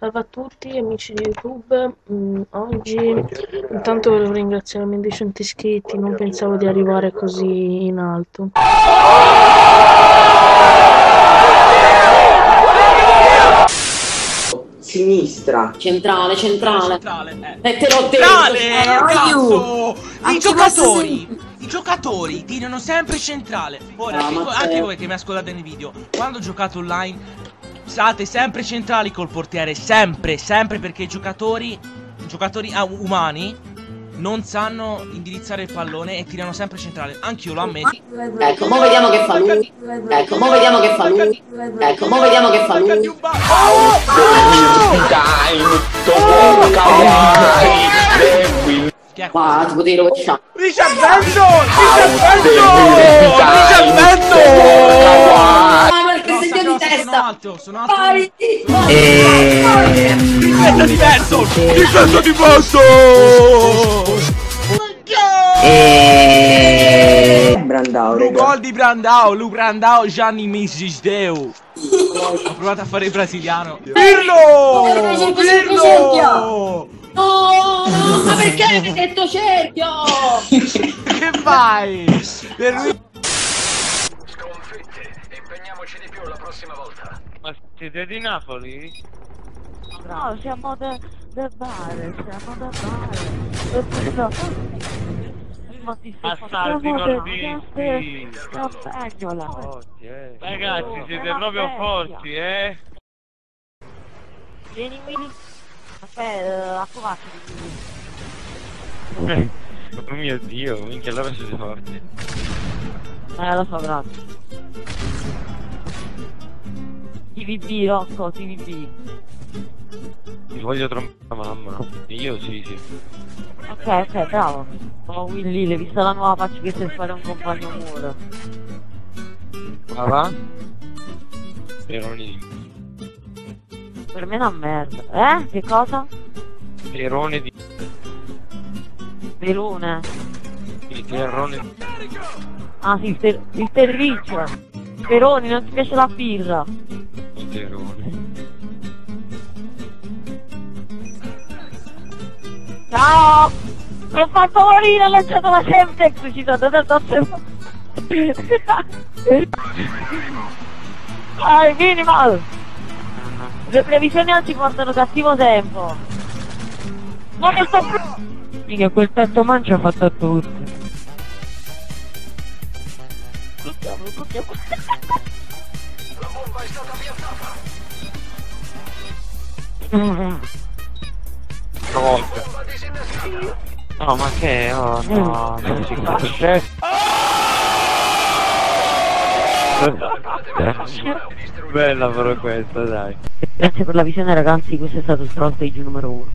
Salve a tutti amici di YouTube, mm, oggi intanto volevo ringraziare i miei 200 iscritti, non pensavo di arrivare così in alto. Sinistra. Centrale, centrale. Centrale, eh. E te l'ho detto. Centrale, eh! I giocatori, i giocatori tirano sempre centrale. Ora, Ah, anche, anche voi che mi ascoltate nei video, quando giocate online, state sempre centrali col portiere, sempre, sempre perché i giocatori, giocatori ah, umani non sanno indirizzare il pallone e tirano sempre centrale. Anch'io lo ammetto. Ecco, mo vediamo che fa lui. Ecco, mo vediamo che fa lui. Ecco, mo vediamo che fa lui. Chi è Qua, ti potevi rovesciare. Ricevendo! Ricevendo! Ah, ma che No, segno di sono alto, sono alto. Vai. Difesa diverso! Difesa diverso! Brandao, Lu gol di Brandao, Lu Brandao, Gianni Misisdeu. Ho provato a fare il brasiliano. Pirlo! Pirlo! No, no, ma perché hai detto cerchio? Che fai? Per lui... Ma siete di Napoli? No, siamo del del bar, siamo del bar. Ma ti sto Assalti facendo del nordisti. eh. Ragazzi, siete proprio forti, eh? Vieni, vieni. Aspetta, a covacci Oh mio dio, minchia, allora siete forti. Eh, lo so, grazie. TVB, Rocco, TVB. Ti voglio trombare mamma. Io sì, sì. Ok, ok, bravo. Oh, Willy, l'hai vista la nuova faccia che sai fare un compagno muro. Ma va? Peroni. Per me è una merda. Eh? Che cosa? Perone di... Perone. di terrone di... Ah sì, il, ter- il terriccio. Peroni, non ti piace la birra. Terrone. Ciao! Mi ho fatto morire, ho lanciato la Semtex, ci sono andato Dai, minimal! Le previsioni oggi portano cattivo tempo. Non ne sto! Mica quel petto mancia ha fatto a tutti. Tocchiamo, tocchiamo. Mm. Una volta. No, ma che? Oh, no, non si capisce. Bella però questa, dai. Grazie per la visione ragazzi, questo è stato il Troll Stage numero 1.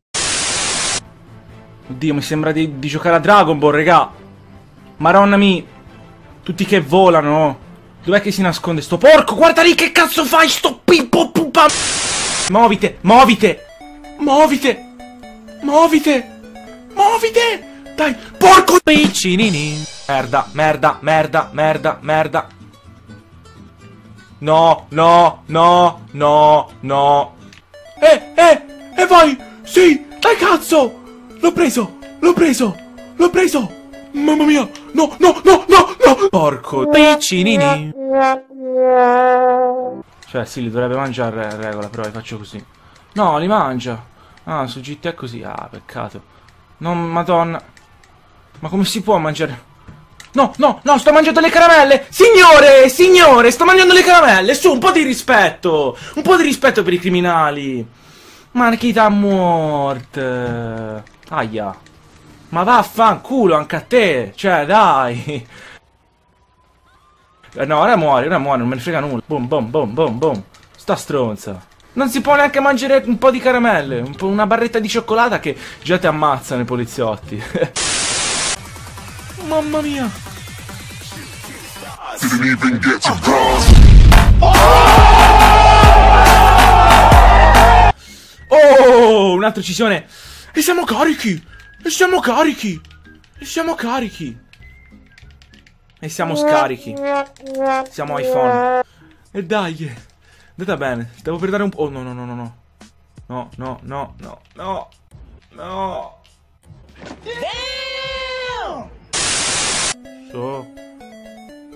Oddio, mi sembra di, di giocare a Dragon Ball, regà. Maronna mi. Tutti che volano. Dov'è che si nasconde sto porco? Guarda lì che cazzo fai sto pippo pupa. Movite, movite. Movite. Movite. Movite. Dai, porco piccinini. Merda, merda, merda, merda, merda. No, no, no, no, no. Eh, eh, e vai. Sì, dai cazzo. L'ho preso, l'ho preso, l'ho preso. Mamma mia, no, no, no, no, no. Porco piccinini. Cioè, sì, li dovrebbe mangiare a regola, però li faccio così. No, li mangia. Ah, su GT è così. Ah, peccato. No, madonna. Ma come si può mangiare? No, no, no, sto mangiando le caramelle! Signore, signore, sto mangiando le caramelle! Su, un po' di rispetto! Un po' di rispetto per i criminali! Marchita morte! Aia! Ma vaffanculo anche a te! Cioè, dai! Eh, No, ora muori, ora muori, non me ne frega nulla. Boom, boom, boom, boom, boom. Sta stronza. Non si può neanche mangiare un po' di caramelle, un po' una barretta di cioccolata che già ti ammazzano i poliziotti. Mamma mia! Oh, un'altra uccisione! E siamo carichi! E siamo carichi! E siamo carichi! E siamo scarichi! Siamo iPhone! E dai! Andata bene, stavo per dare un po'. Oh no no no no no! no, no, no, no, no, no. So.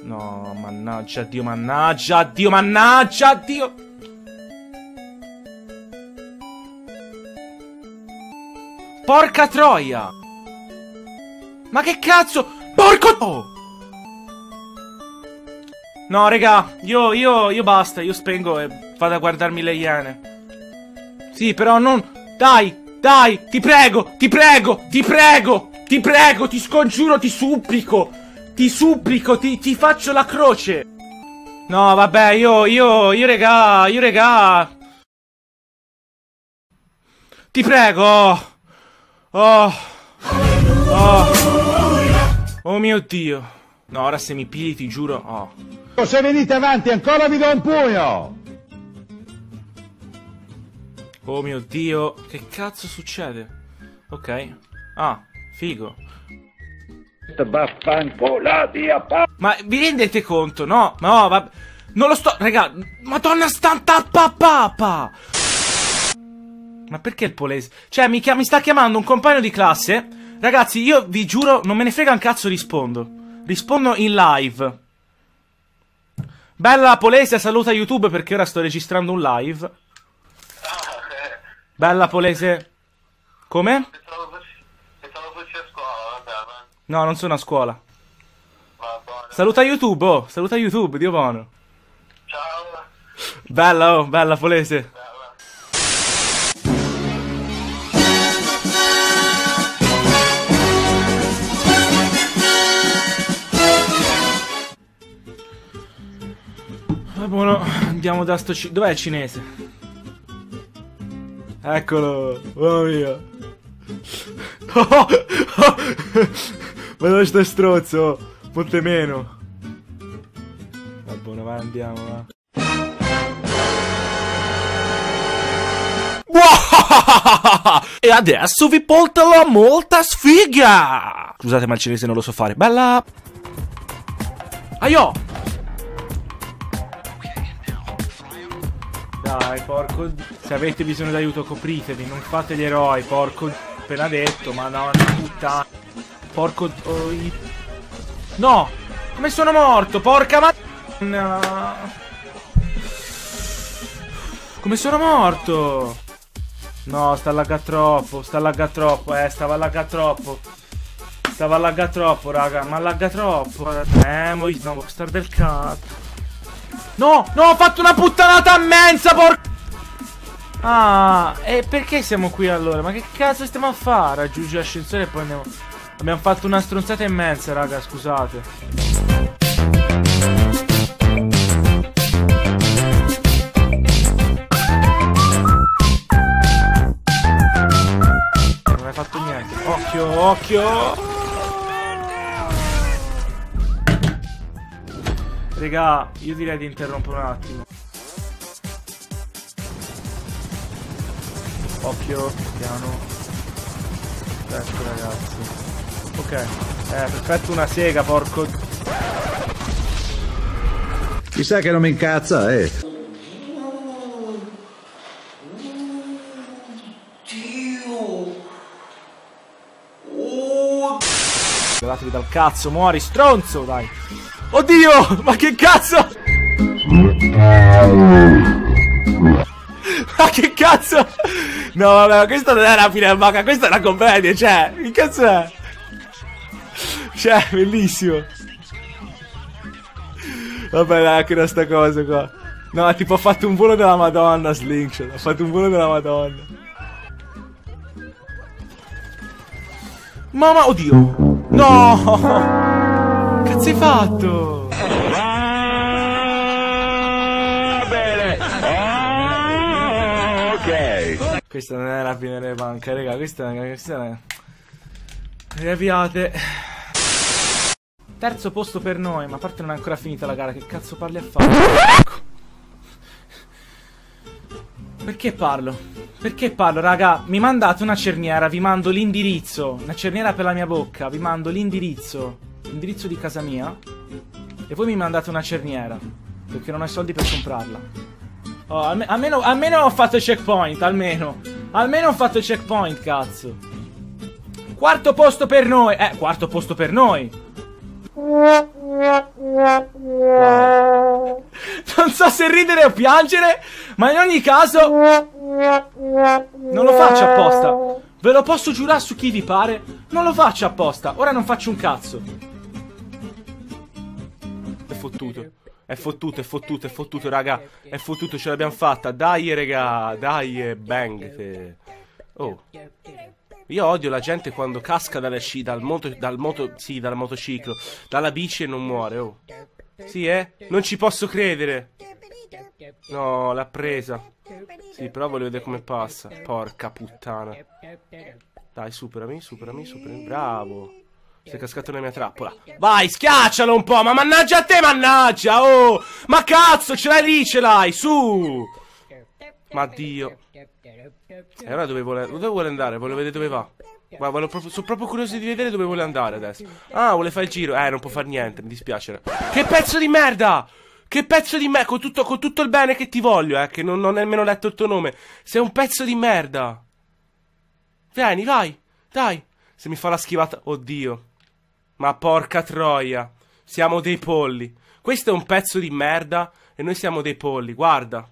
No, mannaggia Dio, mannaggia Dio, mannaggia Dio. Porca troia! Ma che cazzo? Porco... Oh! No, raga, io, io, io basta, io spengo e vado a guardarmi le iene. Sì, però non... Dai, dai, ti prego, ti prego, ti prego, ti prego, ti scongiuro, ti supplico, ti supplico, ti, ti faccio la croce. No, vabbè, io, io, io, raga, io, raga. Ti prego. Oh. Oh. Oh mio Dio. No, ora se mi pigli ti giuro. Oh. Se venite avanti ancora vi do un pugno! Oh mio Dio. Che cazzo succede? Ok. Ah, figo. Pa- Ma vi rendete conto? No, no, vabbè. Non lo sto. Raga, madonna stanta papà. Ma perché il polese? Cioè, mi, mi sta chiamando un compagno di classe. Ragazzi, io vi giuro, non me ne frega un cazzo, rispondo. Rispondo in live. Bella Polese, saluta YouTube perché ora sto registrando un live. Bella Polese. Come? No, non sono a scuola. Saluta YouTube, oh, saluta YouTube, Dio buono. Ciao. Bella, oh, bella Polese. Andiamo da sto. Dov'è il cinese? Eccolo, mamma mia. Oh, oh. Ma dove sto strozzo? Ponte meno. Va buono, va, andiamo, va. E adesso vi porto la molta sfiga! Scusate ma il cinese non lo so fare. Bella! Aio! Dai, porco... di- Se avete bisogno d'aiuto copritevi, non fate gli eroi, porco... di- Appena detto, ma no, puttana. Porco... oh, i- No! Come sono morto? Porca ma... No. Come sono morto? No, sta lagga troppo, sta lagga troppo, eh, stava lagga troppo. Stava lagga troppo, raga, ma lagga troppo. Eh, mo no, star del cazzo. No, no, ho fatto una puttanata immensa, por... Ah, e perché siamo qui allora? Ma che cazzo stiamo a fare? Raggiungi l'ascensore e poi andiamo... Abbiamo fatto una stronzata immensa, raga, scusate. Non hai fatto niente. Occhio, occhio! Raga, io direi di interrompere un attimo. Occhio, piano. Ecco ragazzi. Ok. Eh, perfetto una sega, porco. Chissà che non mi incazza, eh. Levatevi dal cazzo, muori, stronzo, dai. Oddio, ma che cazzo? Ma che cazzo? No, vabbè, ma questa non è una finemmaca, questa è una commedia, cioè, che cazzo è? Cioè, bellissimo. Vabbè, dai, che era sta cosa qua. No, tipo, ha fatto un volo della madonna, Slingshot. Ha fatto un volo della madonna. Mamma, oddio. No! Cazzo hai fatto? Questa non è la fine delle banche, raga. Questa, è. Riavviate. Terzo posto per noi, ma a parte non è ancora finita la gara, che cazzo parli a fare? Perché parlo? Perché parlo, raga? Mi mandate una cerniera, vi mando l'indirizzo. Una cerniera per la mia bocca, vi mando l'indirizzo. L'indirizzo di casa mia. E voi mi mandate una cerniera. Perché non ho i soldi per comprarla. Oh, alme- almeno, almeno ho fatto il checkpoint, almeno. Almeno ho fatto il checkpoint, cazzo. Quarto posto per noi. Eh, quarto posto per noi. Non so se ridere o piangere, ma in ogni caso non lo faccio apposta. Ve lo posso giurare su chi vi pare? Non lo faccio apposta. Ora non faccio un cazzo. Fottuto. È fottuto, è fottuto, è fottuto, raga. È fottuto, ce l'abbiamo fatta. Dai, raga. Dai, e bang. te. Oh. Io odio la gente quando casca dalle sci, dal moto, dal moto, sì, dal motociclo, dalla bici e non muore, oh. Sì, eh? Non ci posso credere. No, l'ha presa. Sì, però voglio vedere come passa. Porca puttana. Dai, superami, superami, superami. Bravo. Sei cascato nella mia trappola. Vai, schiaccialo un po', ma mannaggia a te, mannaggia, oh! Ma cazzo, ce l'hai lì, ce l'hai, su! Ma Dio. E ora dove vuole, dove vuole andare? Voglio vedere dove va. Voglio proprio- sono proprio curioso di vedere dove vuole andare adesso. Ah, vuole fare il giro. Eh, non può fare niente, mi dispiace. Che pezzo di merda! Che pezzo di merda! Con tutto, con tutto il bene che ti voglio, eh, che non, non ho nemmeno letto il tuo nome. Sei un pezzo di merda. Vieni, vai, dai. Se mi fa la schivata. Oddio. Ma porca troia. Siamo dei polli. Questo è un pezzo di merda e noi siamo dei polli, guarda.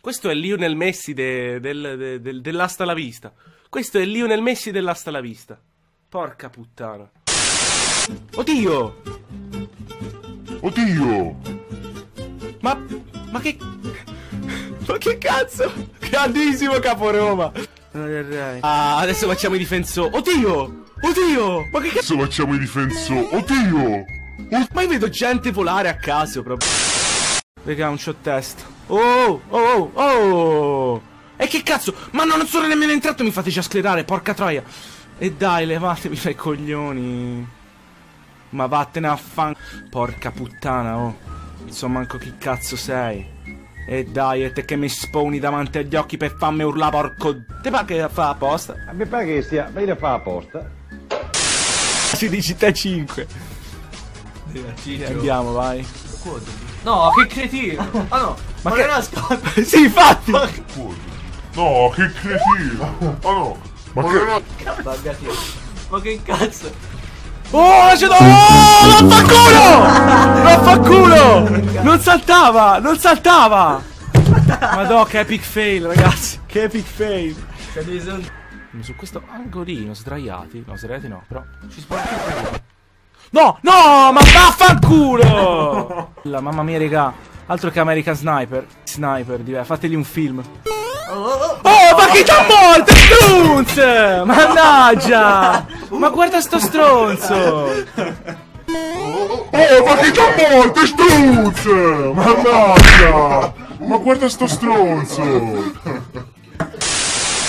Questo è Lionel Messi de- del- de- del- dell'asta la vista. Questo è Lionel Messi dell'asta la vista. Porca puttana. Oddio! Oddio! Ma. Ma che. Ma che cazzo? Grandissimo Caporoma! Ah, adesso facciamo i difensori. Oddio! Oddio! Ma che cazzo? Facciamo i difensori. Oddio! Ma io vedo gente volare a caso proprio. Raga, un shot test. Oh! Oh! Oh! Oh! E che cazzo? Ma no, non sono nemmeno entrato, mi fate già sclerare, porca troia. E dai, levatevi dai coglioni. Ma vattene a fan. Porca puttana, oh. Insomma, manco chi cazzo sei. E dai, e te che mi spawni davanti agli occhi per farmi urlare, porco. Te pare che fa apposta? A me pare che stia, ma io fa apposta. Si dici te 5. Andiamo, vai. No, che cretino! Ah no, ma, che- che nascosto! sì, infatti. No, che cretino! Oh no! Ma che... Ma che cazzo! Oh, lasciato! Oh, vaffanculo! Vaffanculo! Non saltava! Non saltava! Madò, che epic fail, ragazzi. Che epic fail. Su questo angolino, sdraiati. No, sdraiati no, però. Ci credere. No, no, ma vaffanculo! La mamma mia, raga. Altro che American Sniper. Sniper, div- fategli un film. Oh, ma che già morto, Strunz! Mannaggia! Ma guarda sto stronzo! Oh, ma che già morte, struzzo! Mannaggia! Ma guarda sto stronzo!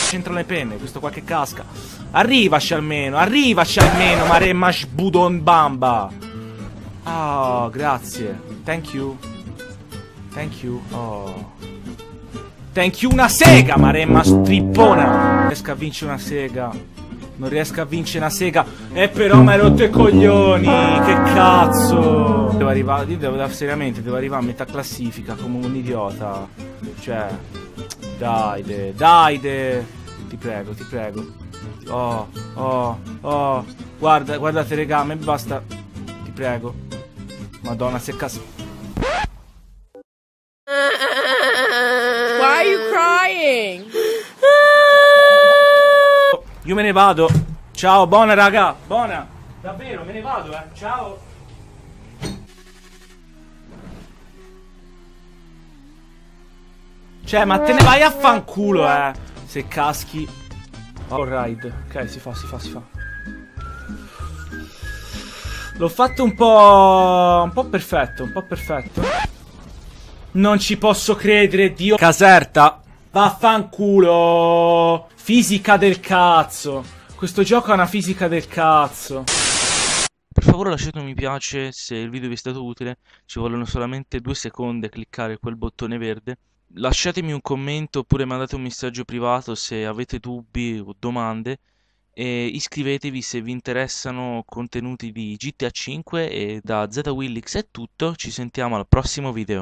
C'entrano le penne, questo qua che casca. Arrivaci almeno, arrivaci almeno, Maremma Sbudon Bamba. Oh, grazie. Thank you. Thank you. Oh. Thank you una sega, Maremma strippona. Riesco a vincere una sega. Non riesco a vincere una sega. E però mi hai rotto i coglioni. Che cazzo. Devo arrivare, io devo, seriamente, devo arrivare a metà classifica come un idiota. Cioè, dai, de, dai, de. Ti prego, ti prego. Oh, oh, oh. Guarda, guardate, regà, me basta. Ti prego. Madonna, se cas... Why are you crying? Io me ne vado. Ciao, buona raga, buona. Davvero, me ne vado, eh. Ciao. Cioè, ma te ne vai a fanculo, eh. Se caschi. Alright. Ok, si fa, si fa, si fa. L'ho fatto un po'. un po' perfetto, un po' perfetto. Non ci posso credere, Dio. Caserta. Vaffanculo. Fisica del cazzo. Questo gioco ha una fisica del cazzo. Per favore lasciate un mi piace se il video vi è stato utile, ci vogliono solamente due secondi a cliccare quel bottone verde. Lasciatemi un commento oppure mandate un messaggio privato se avete dubbi o domande e iscrivetevi se vi interessano contenuti di GTA 5 e da ZWillix è tutto, ci sentiamo al prossimo video.